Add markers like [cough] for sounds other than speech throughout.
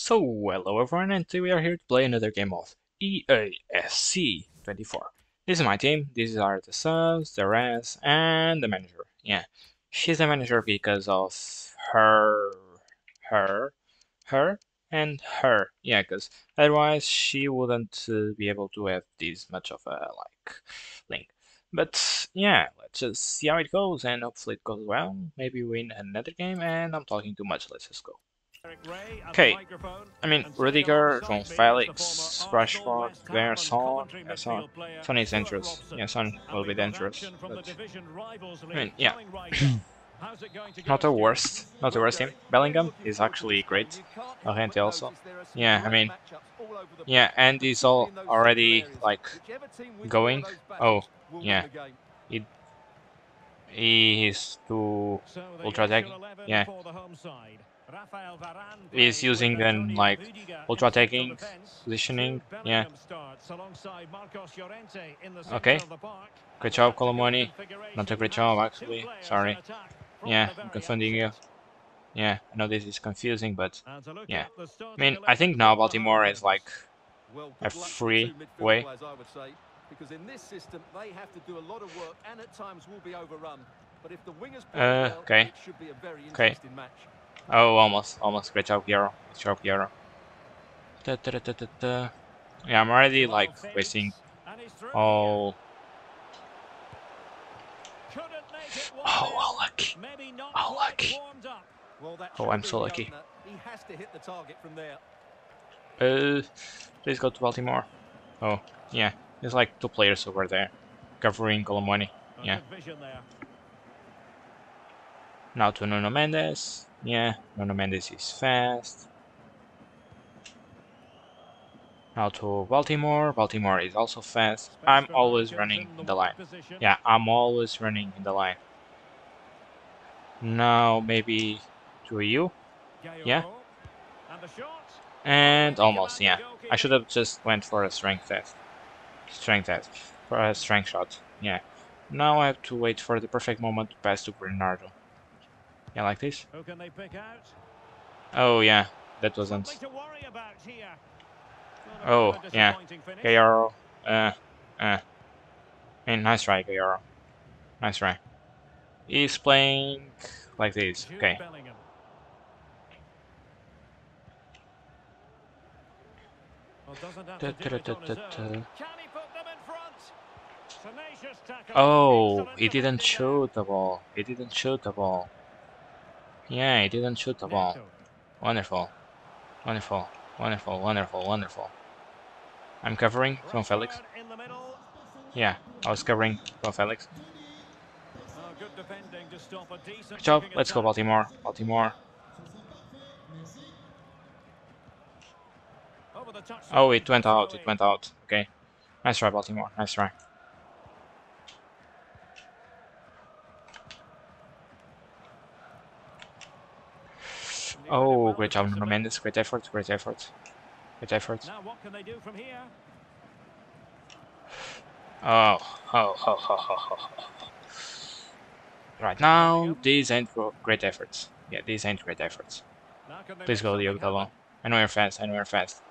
So, hello everyone, and today we are here to play another game of EAFC 24. This is my team, these are the subs, the res, and the manager. Yeah, she's the manager because of her, her, her, and her. Yeah, because otherwise she wouldn't uh, be able to have this much of a, like, link. But yeah, let's just see how it goes, and hopefully it goes well. Maybe win another game, and I'm talking too much, let's just go. Okay, I mean, Rudiger, João Felix, Rashford, Son, yeah, Son. Son is dangerous. Yeah, Son will be dangerous. But, I mean, yeah. [clears throat] not the worst, not the worst team. Bellingham is actually great. Llorente also. Yeah, I mean, yeah, and he's all already like going. Oh, yeah, he he is too ultra attacking. Yeah, He's using then like ultra taking positioning, yeah. Okay. Great job, Kolo Muani. Not a great job actually. Sorry. Yeah, I'm confunding you. Yeah, I know this is confusing, but yeah. I mean, I think now Baltimore is like a free way. Because in this system, they have to do a lot of work and at times will be overrun. But if the wingers uh, okay. okay. Oh, almost, almost. Great job, Piero. Great job, Piero. Da, da, da, da, da. Yeah, I'm already like wasting all. Oh, how lucky! How lucky! Oh, I'm so lucky. Uh, please go to Baltimore. Oh, yeah. There's like two players over there, covering Kolo Muani. Yeah. Now to Nuno Mendes. Yeah, Nuno Mendes is fast. Now to Baltimore. Baltimore is also fast. I'm always running in the line. Yeah, I'm always running in the line. Now maybe to you. Yeah. And almost, yeah. I should have just went for a strength test. Strength test. For a strength shot. Yeah. Now I have to wait for the perfect moment to pass to Bernardo. Yeah, like this. Oh, yeah. That wasn't... Oh, yeah. Gallardo. Uh, uh. Hey, nice try, Gallardo. Nice try. He's playing like this. Okay. Da, da, da, oh, he didn't shoot the ball. He didn't shoot the ball. Yeah, he didn't shoot the ball. Wonderful. Wonderful. Wonderful, wonderful, wonderful. I'm covering from Felix. Yeah, I was covering from Felix. Good job. Let's go, Baltimore. Baltimore. Oh, it went out. It went out. Okay. Nice try, Baltimore. Nice try. Oh, great job, Mendes. Great effort, great effort. Great effort. Now what can they do from here? Oh, oh, oh, oh, oh, oh. oh. Right now, these ain't great efforts. Yeah, these ain't great efforts. Please go, Diogo Dalot. I know you're fast, I know you're fast.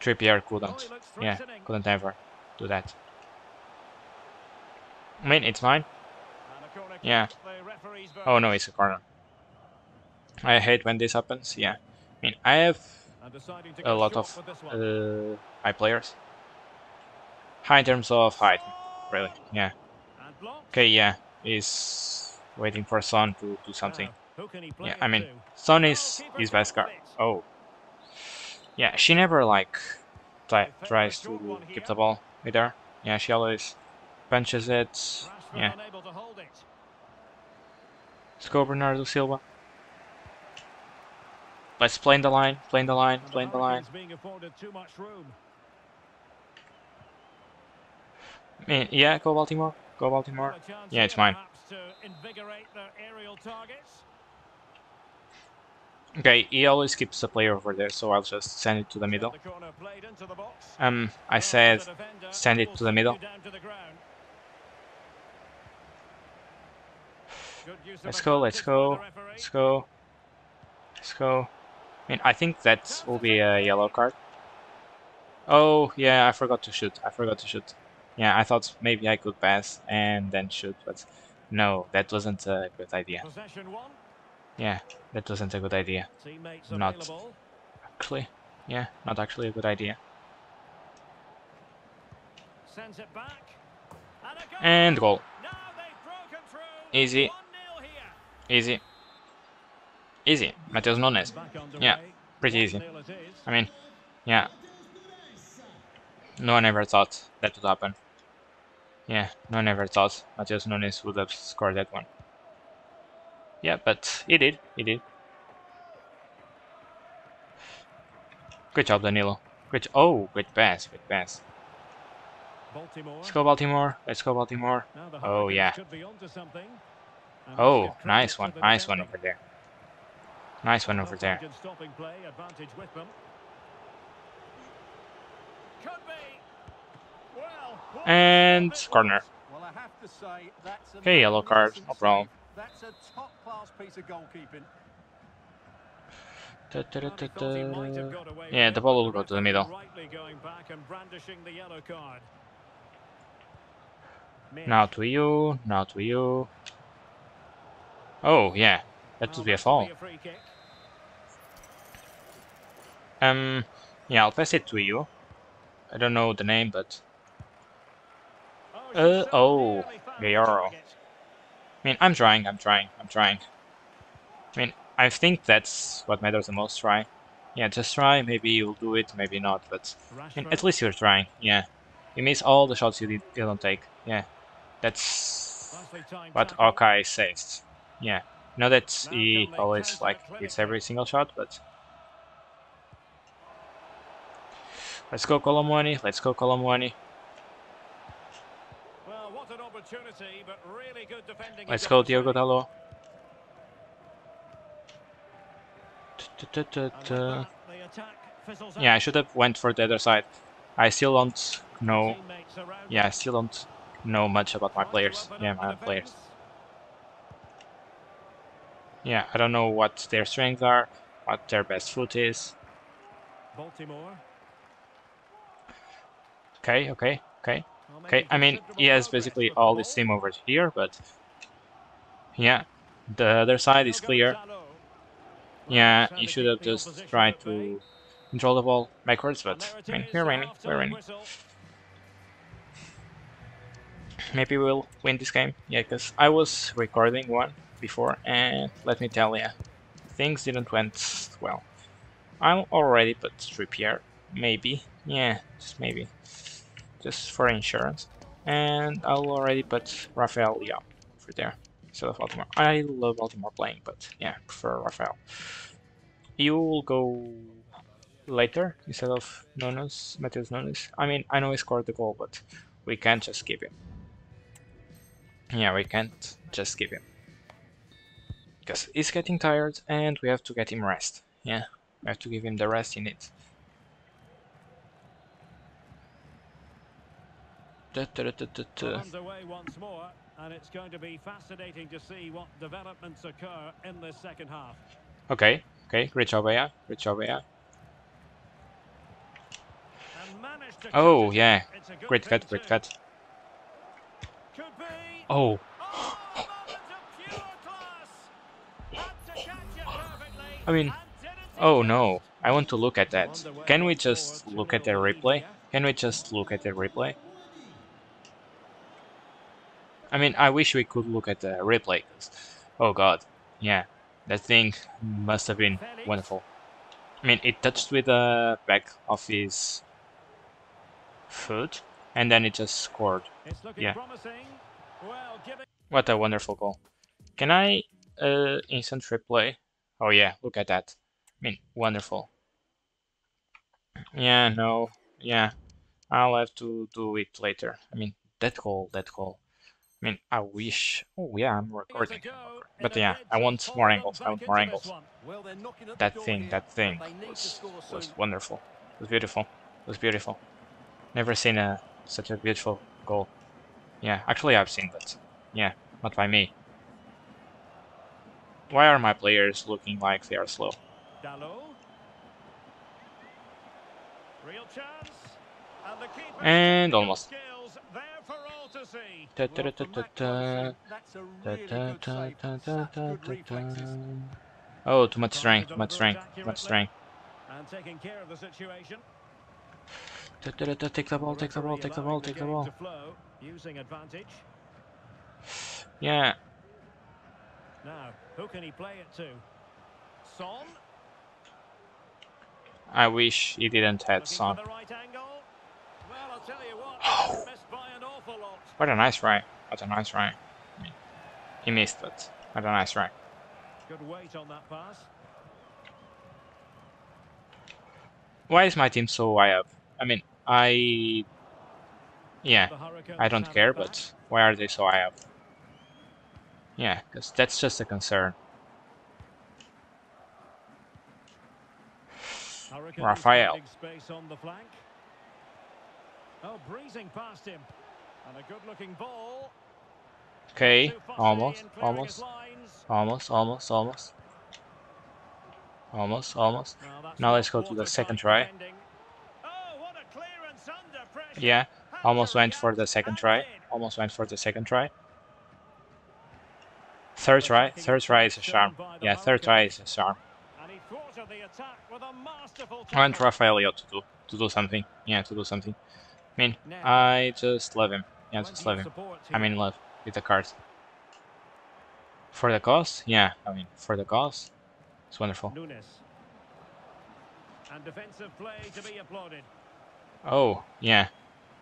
Trippier couldn't. Yeah, couldn't ever do that. I mean, it's mine. Yeah. Oh no, it's a corner. I hate when this happens, yeah. I mean, I have a lot of uh, high players. High in terms of height, really, yeah. Okay, yeah, he's waiting for Son to do something. Yeah, I mean, Son is his best card. Oh. Yeah, she never, like, tries to keep the ball with her. Yeah, she always punches it. Yeah. Let's go, Bernardo Silva. Let's play in the line, play in the line, play in the line. I mean, yeah, go Baltimore, go Baltimore. Yeah, it's mine. Okay, he always keeps the player over there, so I'll just send it to the middle. Um, I said send it to the middle. Let's go, let's go, let's go, let's go. Mean, I think that will be a yellow card. Oh, yeah, I forgot to shoot. I forgot to shoot. Yeah, I thought maybe I could pass and then shoot, but no, that wasn't a good idea. Yeah, that wasn't a good idea. Not actually. Yeah, not actually a good idea. And goal. Easy. Easy. Easy. Mateus Nunes. Yeah, pretty easy. I mean, yeah. No one ever thought that would happen. Yeah, no one ever thought Mateus Nunes would have scored that one. Yeah, but he did. He did. Good job, Danilo. Great. Oh, great pass. Great pass. Let's go, Baltimore. Let's go, Baltimore. Oh, yeah. Oh, nice one. Nice one over there. Nice one over there. And corner. Okay, yellow card, no problem. That's a top class piece of goalkeeping. Da, da, da, yeah, the ball will go to the middle. Now to you, now to you. Oh, yeah, that would be a foul. Um, yeah, I'll pass it to you. I don't know the name, but... Uh, oh, Gallardo. I mean, I'm trying, I'm trying, I'm trying. I mean, I think that's what matters the most, try. Yeah, just try, maybe you'll do it, maybe not, but I mean, at least you're trying, yeah. You miss all the shots you, did, you don't take, yeah. That's what Okai says, yeah. Not that he always, like, hits every single shot, but... Let's go Kolo Muani, let's go Kolo Muani. Let's go Diogo Dalot. Yeah, I should have went for the other side. I still don't know. Yeah, I still don't know much about my players. Yeah, my players. Yeah, I don't know what their strengths are, what their best foot is. Baltimore. Okay, okay, okay. Okay, I mean, he has basically all his team over here, but... Yeah, the other side is clear. Yeah, he should have just tried to control the ball backwards, but I mean, we're winning, we're winning. Maybe we'll win this game, yeah, because I was recording one before, and let me tell you, things didn't went well. I'll already put Trippier, maybe, yeah, just maybe, just for insurance, and I'll already put Rafael Leao over there instead of Baltimore. I love Baltimore playing, but yeah, prefer Rafael. You will go later instead of Nunes, Mateus Nunes. I mean, I know he scored the goal, but we can't just keep him. Yeah, we can't just keep him. Because he's getting tired and we have to get him rest. Yeah, we have to give him the rest he needs. Da, da, da, underway once more and it's going to be fascinating to see what developments occur in the second half. Okay, okay, great job, yeah, great job, oh, yeah. Oh, yeah, great cut, great cut. Oh. oh I mean, oh no, I want to look at that. Can we just look at the replay? Can we just look at the replay? I mean, I wish we could look at the replay. Oh god, yeah, that thing must have been wonderful. I mean, it touched with the back of his foot, and then it just scored. Yeah. What a wonderful goal. Can I uh, instant replay? Oh yeah, look at that. I mean, wonderful. Yeah, no, yeah. I'll have to do it later. I mean, that goal, that goal. I mean, I wish... Oh, yeah, I'm recording. But yeah, I want more angles. I want more angles. That thing, that thing was, was wonderful. It was beautiful. It was beautiful. Never seen a such a beautiful goal. Yeah, actually I've seen that. Yeah, not by me. Why are my players looking like they are slow? And the keeper And almost. Oh, too much strength, too much strength, too much strength. And taking care of the situation. Take the ball, take the ball, take the ball, take the ball. Using advantage. Yeah. Now, who can he play it to? Son. I wish he didn't have Son. What a nice try. What a nice try. I mean, he missed, but what a nice try. Good weight on that pass. Why is my team so high up? I mean, I... Yeah, I don't care, but why are they so high up? Yeah, because that's just a concern. Hurricanes Raphael. finding Space on the flank. Oh, breezing past him. And a good-looking ball. Okay, almost, in clearing his almost, almost, almost, almost. Almost, almost. Now, Now let's go to the second try. Oh, what a clearance under pressure. Yeah, almost went for the second try. Almost went for the second try. Third try, third try is a charm. Yeah, third try is a charm. And he thwarted the attack with a masterful I want. Rafael Leao to do to do something. Yeah, to do something. I mean, I just love him. Yeah, plenty just him. support I'm love with the card. For the cause, yeah. I mean, for the cause, it's wonderful. And defensive play to be applauded. Oh, yeah.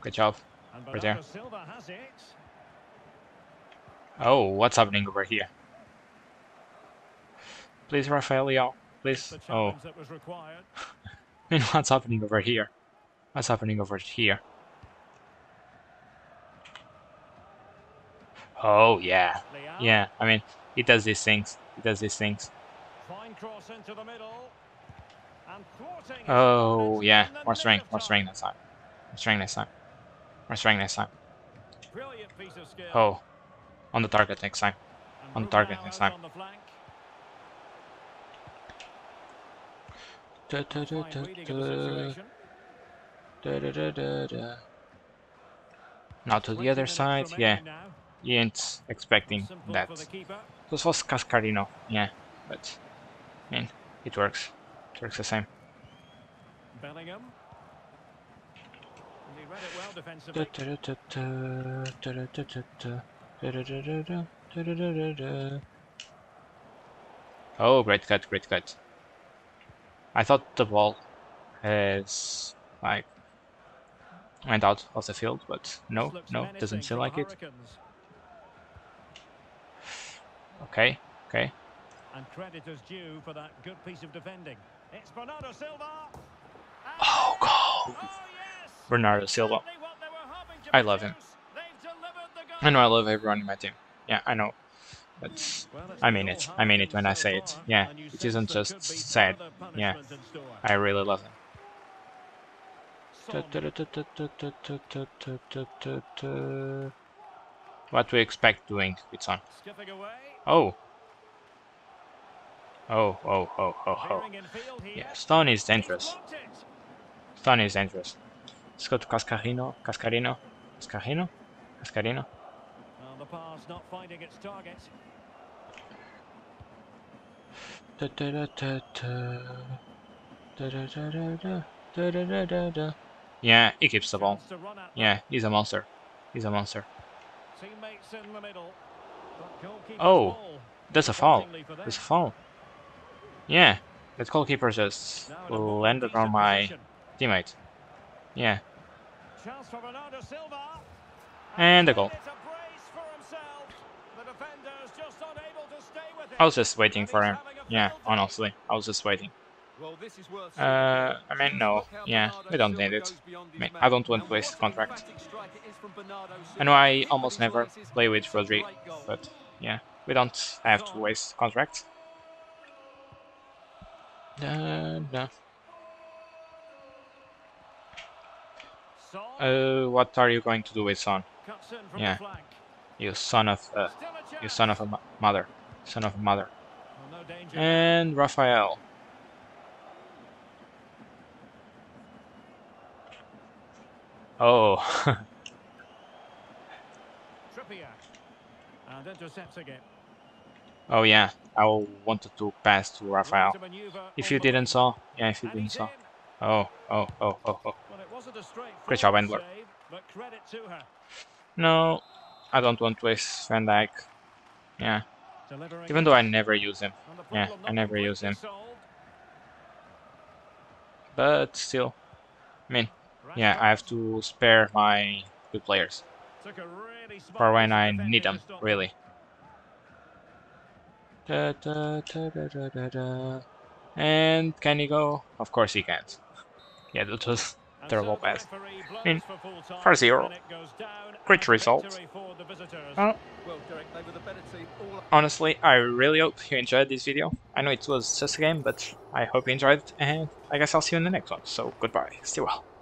Good job. Right there. Silva has it. Oh, what's happening over here? Please, Rafael Leao. Please. Oh, challenge that was required. [laughs] I mean, what's happening over here? What's happening over here? Oh yeah, yeah. I mean, he does these things. He does these things. Oh yeah, more strength, more strength this time. More strength this time. More strength this time. Oh, on the target next time. On the target next time. Da, da, da, da, da. Da, da, da, da, da. Now to the other side, yeah you ain't expecting that. This was Cascarino, yeah, but I mean, it works. It works the same. Bellingham. Oh, great cut, great cut. I thought the ball has, like, went out of the field, but no, no, doesn't seem like it. Hurricanes. Okay, okay. And credit is due for that good piece of defending. It's Bernardo Silva. Oh, goal! Oh, yes! Bernardo Silva. Exactly what they were hoping to I love him. produce. They've delivered the goal. I know I love everyone in my team. Yeah, I know. But I mean it. I mean it when I say it. Yeah, and you it sense isn't there just could be sad. further Yeah, punishment in store. I really love them. Son. What we expect doing with Son? Oh. Oh, oh, oh, oh, oh. Veering in field here. Yeah, Stone is dangerous. Stone is dangerous. Let's go to Cascarino. Cascarino. Cascarino? Cascarino. Well, the pass not finding its target. Da, da, da, da, da. Da, da, da, da, da. Da, da, da, da, da. Yeah, he keeps the ball. Chance to run at them. Yeah, he's a monster. He's a monster. Oh, that's a foul. That's a foul. Yeah, that goalkeeper just landed on my teammate. Yeah. And the goal. I was just waiting for him. Yeah, honestly, I was just waiting. Uh, I mean, no. Yeah, we don't need it. I mean, I don't want to waste contract. I know I almost never play with Rodri, but yeah, we don't have to waste contract. No. Uh, what are you going to do with Son? Yeah, you son of a, you son of a mother, son of a mother. And Raphael. Oh, [laughs] Trippier. And intercepting it. oh yeah. I wanted to pass to Rafael. Room to manoeuvre If you didn't saw, yeah, if you didn't saw. Oh, oh, oh, oh, oh. Well, it wasn't a straightforward Great job, Endler. save, but credit to her. No, I don't want to waste Van Dijk. Yeah, even though I never use him. yeah, I never use him. But still, I mean, yeah, I have to spare my good players Took a really smart for when I need them, really. Da, da, da, da, da, da, da. And can he go? Of course he can't. Yeah, that was [laughs] terrible pass. referee blows mean, for full time, for zero. and it goes down Great result. victory for the visitors. Oh, Well, Derek, they were the better team all honestly, I really hope you enjoyed this video. I know it was just a game, but I hope you enjoyed it, and I guess I'll see you in the next one. So goodbye, stay well.